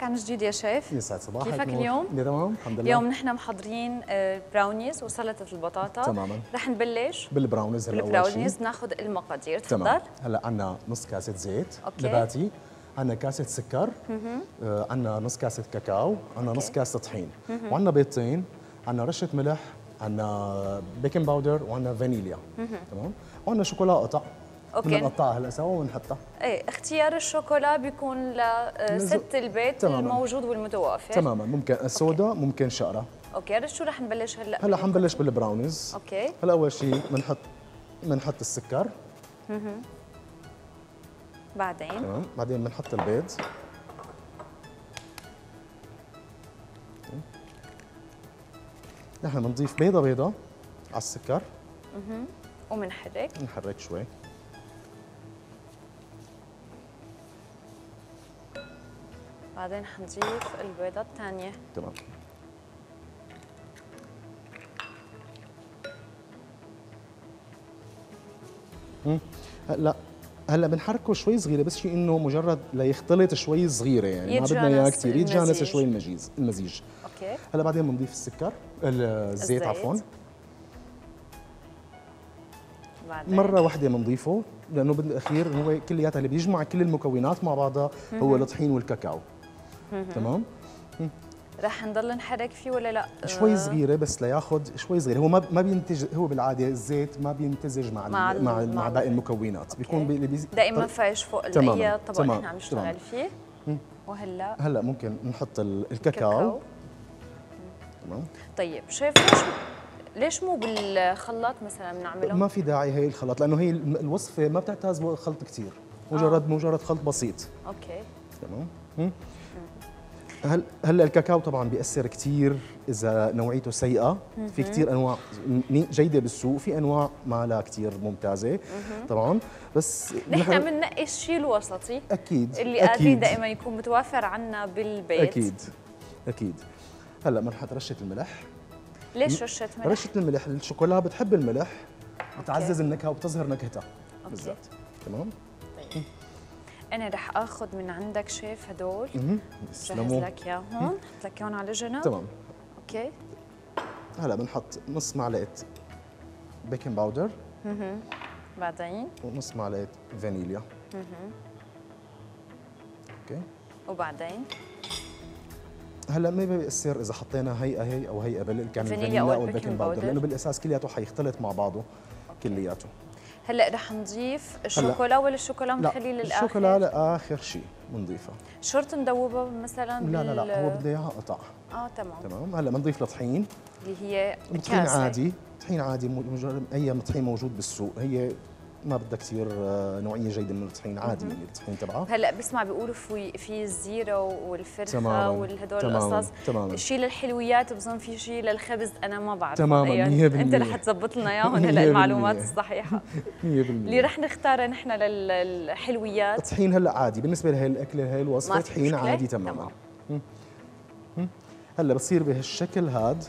كان جديد يا شيف. يسعد صباحك كيفك. اليوم؟ تمام الحمد لله. اليوم نحن محضرين آه، براونيز وسلطة البطاطا. تماما. رح نبلش بالبراونيز هلا بالبراونيز ناخذ المقادير تمام. تفضل. هلأ عندنا نص كاسة زيت okay. نباتي عندنا كاسة سكر آه عندنا نص كاسة كاكاو عندنا نص كاسة طحين. وعندنا بيضتين عندنا رشة ملح عندنا baking powder وعندنا فانيليا تمام. وعندنا شوكولا قطع okay. بدنا نقطعها هلا سوا ونحطها. إيه اختيار الشوكولا بيكون لست البيت تماماً. الموجود والمتوافر. تماما. ممكن السودا ممكن شقره okay هذا شو رح نبلش هلا هلا حنبلش بالبراونيز. okay. هلا أول شيء بنحط بنحط السكر. بعدين؟ تمام. بعدين بنحط البيض. نحن بنضيف بيضة بيضة على السكر. ومنحرك. نحرك شوي. بعدين حنضيف البيضة الثانية تمام. هلا هلا بنحركه شوي صغيرة بس شيء إنه مجرد ليختلط شوي صغيرة يعني ما بدنا إياه يتجانس كثير يتجانس. شوي المزيج. المزيج. أوكي. هلا بعدين بنضيف السكر الزيت الزيت. عفوا. بعدين. مرة واحدة بنضيفه لأنه بالأخير هو كلياتها اللي بيجمع كل المكونات مع بعضها هو الطحين والكاكاو. تمام؟ رح نضل نحرك فيه ولا لا؟ شوي آه، صغيرة بس لياخذ شوي صغيرة. هو ما ما بينتج هو بالعادة الزيت ما بيمتزج مع مع مع ال- مع, مع باقي المكونات. بيكون بي- اللي. دائما فايش فوق اي طبق تمام، نحن عم نشتغل. فيه. وهلأ؟ هلأ ممكن نحط ال- الكاكاو. كاكاو تمام. طيب شايف ليش ليش مو بالخلاط مثلا بنعمله؟ ما في داعي هي الخلط لأنه هي الوصفة ما بتعتاز خلط كثير مجرد مجرد خلط بسيط. أوكي. تمام. هل هلا الكاكاو طبعا بيأثر كثير إذا نوعيته سيئة. في كثير أنواع جيدة بالسوق في أنواع ما لا كثير ممتازة. طبعا. بس نحن بننقي الشيء الوسطي أكيد اللي قادرين أكيد دائما يكون متوافر عنا بالبيت. أكيد أكيد. هلا بنحط رشة الملح. ليش رشة ملح؟ رشة الملح الشوكولا بتحب الملح بتعزز النكهة وبتظهر نكهتها. بالذات تمام؟ أنا رح آخذ من عندك شيف هدول. جهز لك إياهم. حط لك إياهم على جنب تمام. أوكي. هلا بنحط نص معلقة baking powder بعدين؟ ونص معلقة فانيليا okay. وبعدين؟ هلا ما بيأثر إذا حطينا هي هي أو هي قبل كان الفانيليا الفانيليا أو أو ال baking powder. لأنه بالأساس كلياته حيختلط مع بعضه كلياته. هلأ رح نضيف الشوكولا ولا الشوكولا بنخليه لا للاخر الشوكولا لآخر شيء بنضيفها شرط ندوبها مثلا لا لا لا هو بده إياها قطع. آه تمام. تمام. هلأ بنضيف الطحين اللي هي طحين. عادي. طحين عادي مجرد أي طحين موجود بالسوق. هي ما بدها كثير آه، نوعية جيدة من الطحين عادي الطحين تبعها. هلأ بسمع بيقولوا في في الزيرو والفرخة والهدول القصص. تماماً. شيء للحلويات بظن في شيء للخبز أنا ما بعرف تماماً، بالمية. أنت رح تزبط لنا إياهم هلأ 100% المعلومات الصحيحة. 100% اللي رح نختارها نحن للحلويات. الطحين هلأ عادي بالنسبة لهي الأكلة هي الوصفة طحين؟ عادي تماما. هلأ بصير بهالشكل هاد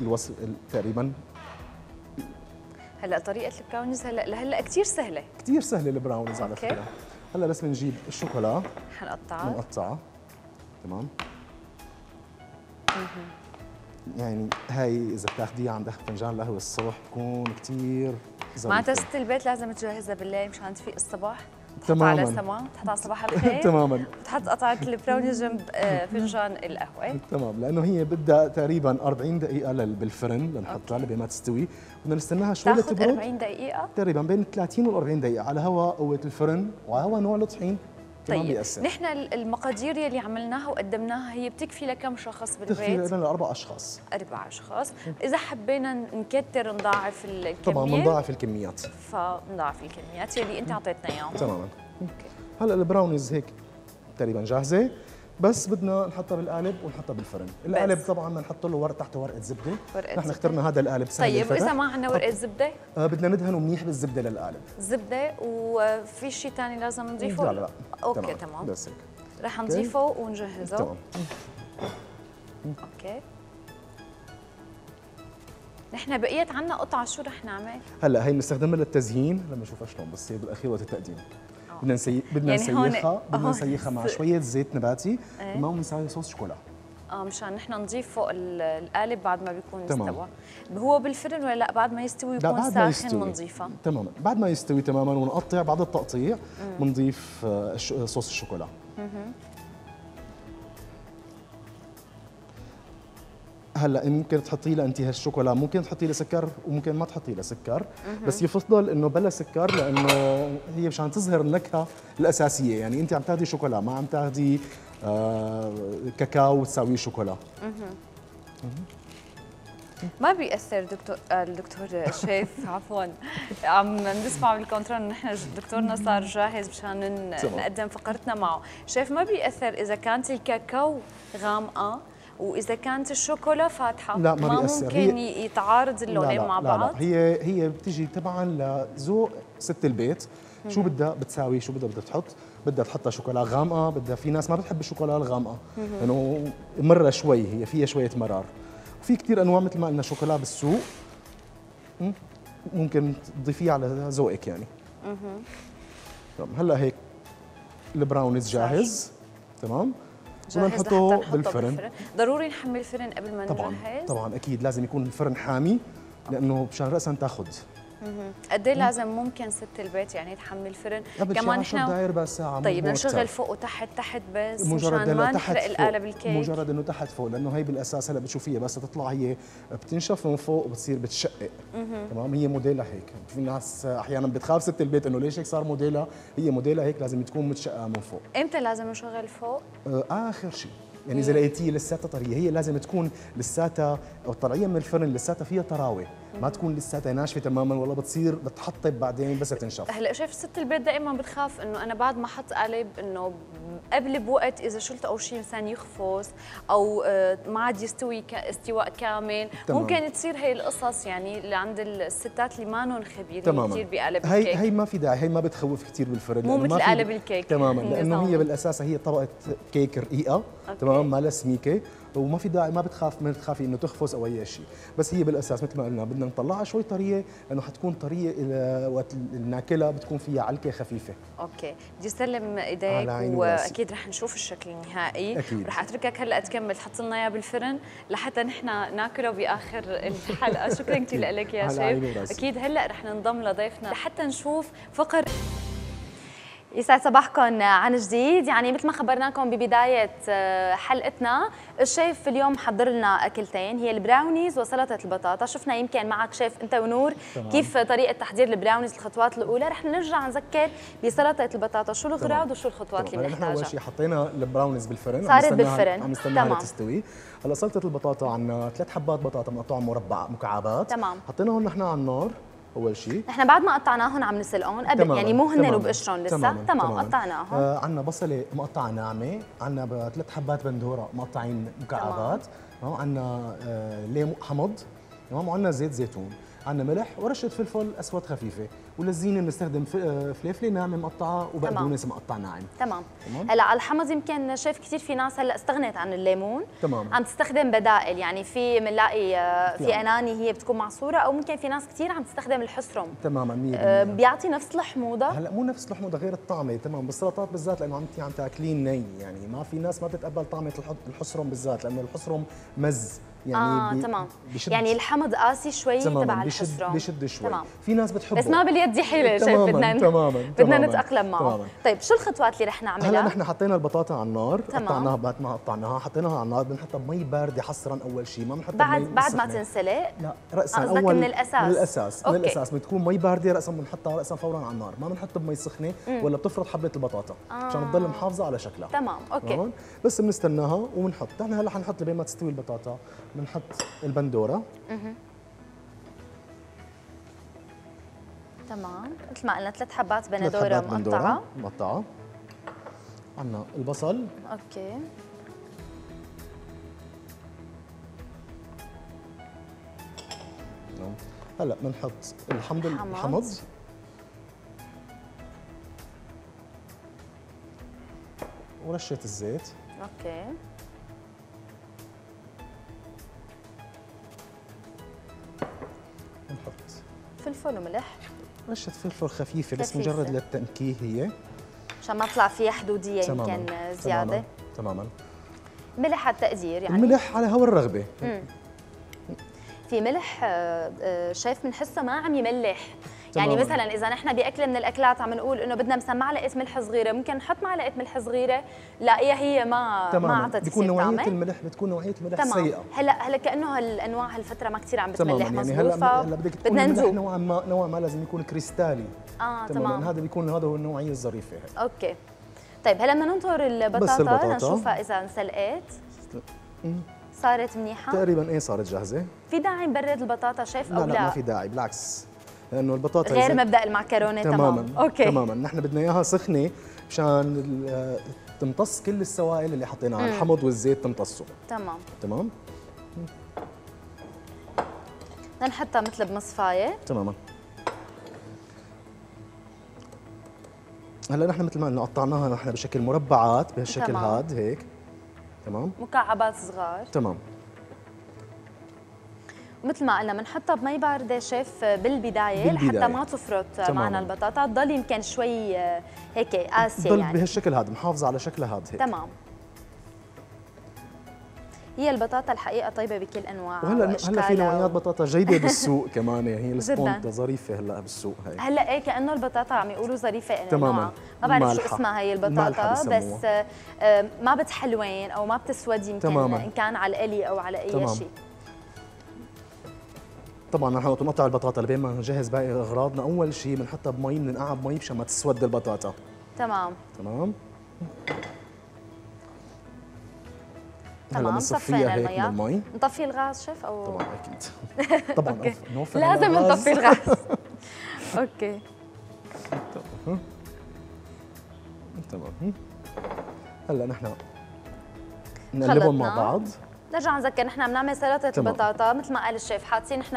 الوصف تقريبا هلا طريقة البراونيز هلا لهلا كثير سهلة. كثير سهلة البراونيز على. فكرة. هلا بس بنجيب الشوكولا. حنقطعها. بنقطعها تمام. يعني هاي إذا بتاخديها عند فنجان قهوه الصبح بكون كثير معناتها ست البيت لازم تجهزها بالليل مشان تفيق الصباح. تحطها على. سما تحطها على صباح الخير. تماما. تحط قطعة البراونيز جنب آه، فنجان القهوة. تمام لأنه هي بدها تقريبا 40 دقيقة بالفرن لنحطها لبين ما تستوي. بدنا نستناها شوي لتبرد. 40 دقيقة. تقريبا بين 30 وال 40 دقيقة على هواء قوة الفرن وعلى هواء نوع الطحين. طيب نحن المقادير يلي عملناها وقدمناها هي بتكفي لكم شخص بالبيت؟ لنا لأربع أشخاص. أربع أشخاص، إذا حبينا نكتر نضاعف الكمية؟ طبعا بنضاعف الكميات. فنضاعف الكميات يلي أنت أعطيتنا إياهم. تماما. أوكي. هلأ البراونيز هيك تقريبا جاهزة. بس بدنا نحطها بالقالب ونحطها بالفرن. القالب طبعا بنحط له ورق تحته ورقة زبدة. ورقة نحن. اخترنا هذا القالب سهل طيب. وإذا ما عندنا ورقة زبدة؟ آه بدنا ندهنه منيح بالزبدة للقالب. زبدة وفي شيء ثاني لازم نضيفه؟ لا لا لا. okay تمام. بس هيك. رح نضيفه ونجهزه. تمام. okay. نحن بقيت عنا قطعة شو رح نعمل؟ هلأ هي بنستخدمها للتزيين. لما نشوفها شلون بتصير بالأخير وقت التقديم. بدنا نسي... بدنا يعني هون- نسيخها بدنا هون نسيخها مع شوية زيت نباتي. إيه. تمام ونسوي صوص شوكولا. آه مشان نحن نضيف فوق ال- القالب بعد ما بيكون تمام. استوى هو بالفرن ولا لأ؟ بعد ما يستوي يكون بعد ما ساخن يستوي. بنضيفه تماما بعد ما يستوي تماما ونقطع بعد التقطيع بنضيف آه، صوص الشوكولا. هلا ممكن تحطي لها انت هالشوكولا ممكن تحطي لها سكر وممكن ما تحطي لها سكر بس يفضل إنه بلا سكر لأنه هي مشان تظهر النكهه الأساسية يعني انت عم تاخدي شوكولا ما عم تاخدي آه كاكاو وتساويه شوكولا. ما بيأثر دكتور آه، الدكتور شيف عفوا. عم نسمع بالكونترول إن نحن دكتورنا صار جاهز مشان. نقدم فقرتنا معه. شيف ما بيأثر إذا كانت الكاكاو غامقة؟ وإذا كانت الشوكولا فاتحة لا، ما بيأثر. ممكن هي- يتعارض اللونين مع لا بعض؟ لا هي هي بتيجي تبعا لذوق ست البيت. شو بدها بتساوي؟ شو بدها بدها تحط؟ بدها تحطها شوكولا غامقة بدها في ناس ما بتحب الشوكولا الغامقة. لأنه مرة شوي هي فيها شوية مرار. في كثير أنواع مثل ما قلنا شوكولا بالسوق? ممكن تضيفيه على ذوقك يعني. تمام هلأ هيك البراونيز جاهز؟ تمام؟ لحتى نحطه بالفرن. ضروري نحمي الفرن قبل ما طبعا نجهز. طبعا أكيد. لازم يكون الفرن حامي لأنه مشان راسا تأخذ. قد إيه لازم ممكن ست البيت يعني تحمي الفرن؟ قبل شي 10 دقائق ربع ساعه طيب نشغل. فوق وتحت تحت بس مجرد ما نحرق. القالب الكيك. مجرد إنه تحت فوق لأنه هي بالأساس هلأ بتشوفيها بس تطلع هي بتنشف من فوق وبتصير بتشقق. تمام؟ هي موديلها هيك. في ناس أحيانا بتخاف ست البيت إنه ليش هيك صار موديلها؟ هي موديلها هيك لازم تكون متشققه من فوق. إمتى لازم نشغل فوق؟ آه، آخر شيء يعني إذا لقيتيه لساتها طرية هي لازم تكون لساتها أو طلعيه من الفرن لساتها فيها طراوة. ما تكون لساتها ناشفة تماما ولا بتصير بتحطب بعدين بس تنشف هلأ شايف ست البيت دائما بتخاف إنه أنا بعد ما أحط قالب إنه قبل بوقت إذا شلت أو شيء مثلا يخفص أو آه، ما عاد يستوي استواء كامل تمام. ممكن تصير هي القصص يعني اللي عند الستات اللي مانن خبيرين كثير بقالب هي الكيك هي ما في داعي هي ما بتخوف كثير بالفرن مو مثل قالب الكيك. تماما لأنه. هي بالأساس هي طبقة كيك رقيقة. تمام ما لها سميكه وما في داعي ما بتخاف ما بتخافي إنه تخفص أو أي شيء بس هي بالأساس مثل ما قلنا بدنا نطلعها شوي طرية لأنه حتكون طرية إلى وقت ناكلها بتكون فيها علكه خفيفة. okay. بدي أسلم إيديك وراسي. وأكيد رح نشوف الشكل النهائي. أكيد. رح أتركك هلأ تكمل تحط لنا اياه بالفرن لحتى نحن ناكله بآخر الحلقة. شكرا كثير لك يا شيف. أكيد هلأ رح ننضم لضيفنا. لحتى نشوف فقر يسعد صباحكم عن جديد يعني مثل ما خبرناكم ببداية آه، حلقتنا الشيف اليوم حضر لنا أكلتين هي البراونيز وسلطة البطاطا شفنا يمكن معك شيف أنت ونور تمام. كيف طريقة تحضير البراونيز الخطوات الأولى رح نرجع نذكر بسلطة البطاطا شو الغراض تمام. وشو الخطوات طبعاً. اللي هلا نحن أول بنحتاجها شيء حطينا البراونيز بالفرن صارت بالفرن. عم نستناها تمام. لتستوي هلا سلطة البطاطا عندنا ثلاث حبات بطاطا مقطوعة مربع مكعبات تمام. حطيناهم نحن على النار أول شيء نحن بعد ما قطعناهم عم نسلقهم قبل تماماً، يعني مو هن وبقشرهم لسه؟ تمام تماماً. قطعناهم آه عندنا بصلة مقطعة ناعمة عندنا ثلاث حبات بندورة مقطعين مكعبات تمام. عندنا آه ليمون حمض تمام؟ وعندنا زيت زيتون. عندنا ملح ورشة فلفل أسود خفيفة. وللزينه بنستخدم ف- آه، ناعمة مقطعة وبقدونس مقطع ناعم. تمام. تمام. هلا على الحمض يمكن شايف كثير في ناس هلا استغنت عن الليمون. تمام. عم تستخدم بدائل يعني في بنلاقي آه، في نعم. أناني هي بتكون معصورة أو ممكن في ناس كثير عم تستخدم الحسرم. تماما 100% آه، بيعطي نفس الحموضه هلا مو نفس الحموضه غير الطعمة. تمام. بالسلطات بالذات لأنه انت عم تأكلين ني يعني ما في ناس ما بتتقبل طعمة الح- الحصرم بالذات لأنه الحصرم مز. يعني آه بي- تمام. بيشد يعني الحمض قاسي شوي تبع الحسرم. بيشد شوي. تمام. في ناس بتحبه. بس ما باليد حيلة شايف تماماً، بدنا تماماً، بدنا نتأقلم معه تماماً. طيب شو الخطوات اللي رح نعملها هلا نحن حطينا البطاطا على النار. قطعناها بعد ما قطعناها حطيناها على النار بنحطها بمي باردة حصرا أول شيء ما بنحطها بعد بعد ما. تنسلق لا راسا أول من الأساس. من الأساس من okay. الأساس بتكون مي باردة راسا بنحطها راسا فورا على النار ما بنحط بمي سخنة ولا بتفرط حبة البطاطا عشان آه. تضل محافظة على شكلها تمام أوكي بس بنستناها وبنحط نحن هلا حنحط لبين ما تستوي البطاطا بنحط البندورة تمام. مثل ما قلنا ثلاث حبات بندوره حبات بندوره مقطعة. مقطعة. عندنا البصل. okay. هلأ بنحط الحمض الحمض. الحمض. ورشة الزيت. أوكي. بنحط فلفل وملح. رشه فلفل خفيفة بس خفيفة. مجرد للتنكيه هي. عشان ما تطلع فيها حدودية. يمكن زيادة. تماما تماما. ملح على التقدير يعني. الملح على هوا الرغبة. في ملح آه، آه، شايف بنحسه ما عم يملح. يعني. مثلا إذا نحن باكله من الأكلات عم نقول إنه بدنا مثلا معلقه ملح صغيرة ممكن نحط معلقة ملح صغيرة لاقيها هي ما ما تماما. أعطت كثير نوعية طعمة. الملح بتكون نوعية ملح تمام. سيئة. هلا هلأ كأنه هالأنواع هالفترة ما كثير عم بتملح يعني مزبوط هلا هلأ بدك تكون بدنا الملح نذوق. نوعا ما نوعا ما لازم يكون كريستالي. آه تماما. تمام. هذا بيكون هذا هو النوعية الظريفة. هي أوكي. طيب هلأ بدنا ننطر البطاطا. البطاطا. لنشوفها إذا انسلقت. صارت منيحة؟ تقريبا إيه صارت جاهزة؟ في داعي نبرد البطاطا شيف لا أو لا, لا, ما في داعي بالعكس. لأنه البطاطا غير مبدأ المعكرونة تماما. تمام أوكي. تماما. نحن بدنا إياها سخنة مشان ال- تمتص كل السوائل اللي حطيناها. الحمض والزيت تمتصه. تمام. تمام؟ بدنا نحطها مثل بمصفاية. تماما. هلأ نحن مثل ما قلنا قطعناها نحن بشكل مربعات بهالشكل. هاد هيك. تمام؟ مكعبات صغار. تمام. مثل ما قلنا بنحطها بمي باردة شيف بالبداية. لحتى ما تفرط. معنا البطاطا تضل يمكن شوي آه، هيك قاسية يعني بهالشكل هذا محافظة على شكلها هاد هيك تمام هي البطاطا الحقيقة طيبة بكل انواعها وهلأ هلأ في نوعيات بطاطا جيدة بالسوق كمان يعني هي جداً. السبونتا ظريفة هلأ بالسوق هي هلأ إيه كأنه البطاطا عم يقولوا ظريفة تماماً. ما بعرف شو. اسمها هي البطاطا. بس آه، آه، ما بتحلوين أو ما بتسود يمكن تماماً. إن كان على القلي أو على أي. شيء طبعا نحن وقت نقطع البطاطا لبين ما نجهز باقي أغراضنا. أول شيء بنحطها بمي بننقعها بمي مشان ما تسود البطاطا. تمام. تمام؟ هلا تمام. بنصفيها صفينا هيك من المي نطفي الغاز شيف أو؟ طبعا أكيد. طبعا نوفر لازم. نطفي الغاز. okay. تمام. هلا نحن نقلبهم مع. بعض. نرجع نذكر نحن عم نعمل سلطة تمام. البطاطا مثل ما قال الشيف حاطين نحن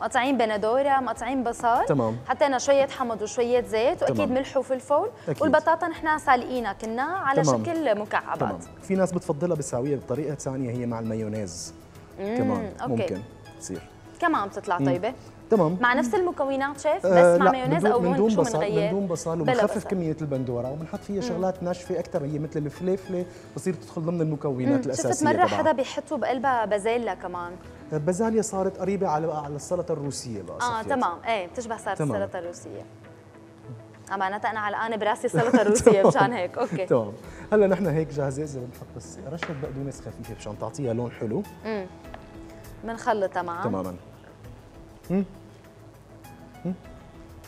مقطعين بندورة مقطعين بصل تمام. حطينا شوية حمض وشوية زيت وأكيد تمام. ملح وفلفل أكيد. والبطاطا نحن سالقينها كنا على تمام. شكل مكعبات تمام في ناس بتفضلها بساويها بطريقة ثانية هي مع المايونيز كمان okay. ممكن تصير كمان بتطلع طيبة تمام. مع نفس المكونات شيف بس آه مع مايونيز أو من دون بصل من دون بصل وبنخفف. كمية البندورة وبنحط فيها شغلات ناشفة أكثر هي مثل الفليفلة بصير تدخل ضمن المكونات الأساسية شفت مرة. حدا بيحطوا بقلبها بازيلا كمان. بازيلا صارت قريبة على على السلطة الروسية بقى آه. تمام. إيه بتشبه صارت. السلطة الروسية. آه، معناتها أنا علقانه براسي سلطه روسيه مشان هيك. okay. تمام. هلا نحن هيك جاهزة إذا بنحط بس رشة بقدونس خفيفة مشان تعطيها لون حلو. بنخلطها معها تماما. هم؟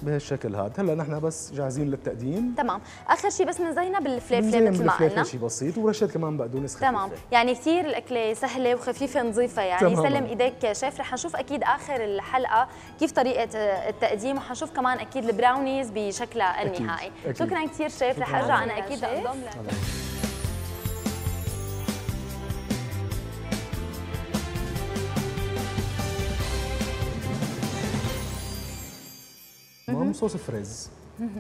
بهالشكل هذا هلا نحن بس جاهزين للتقديم. تمام. آخر شيء بس بنزينها بالفليفله مثل ما قلنا. شيء بسيط ورشه كمان بقدونس خفيفة. تمام. يعني كثير الأكلة سهلة وخفيفة نظيفة يعني. تماماً. يسلم إيديك شيف. رح نشوف أكيد آخر الحلقة كيف طريقة التقديم وحنشوف كمان أكيد البراونيز بشكلها أكيد، النهائي. أكيد. شكرا كثير شيف. رح. أرجع أنا أكيد انضم تمام صوص فريز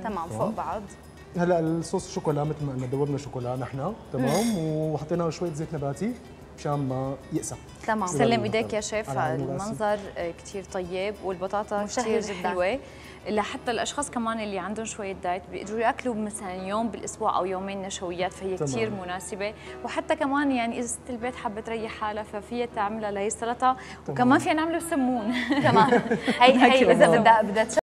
تمام فوق بعض. هلا الصوص الشوكولا مثل ما قلنا دورنا شوكولا نحن. تمام. وحطينا شوية زيت نباتي مشان ما يقسى. تمام. سلم إيديك يا شيف. المنظر كثير طيب والبطاطا كثير جداً. حلوة. لحتى الأشخاص كمان اللي عندهم شوية دايت بيقدروا يأكلوا مثلا يوم بالأسبوع أو يومين نشويات فهي. كثير مناسبة. وحتى كمان يعني إذا ست البيت حابه تريح حالها ففيها تعملها لهي السلطة. وكمان فينا نعمله سمون تمام. هي هي إذا. بدها بدها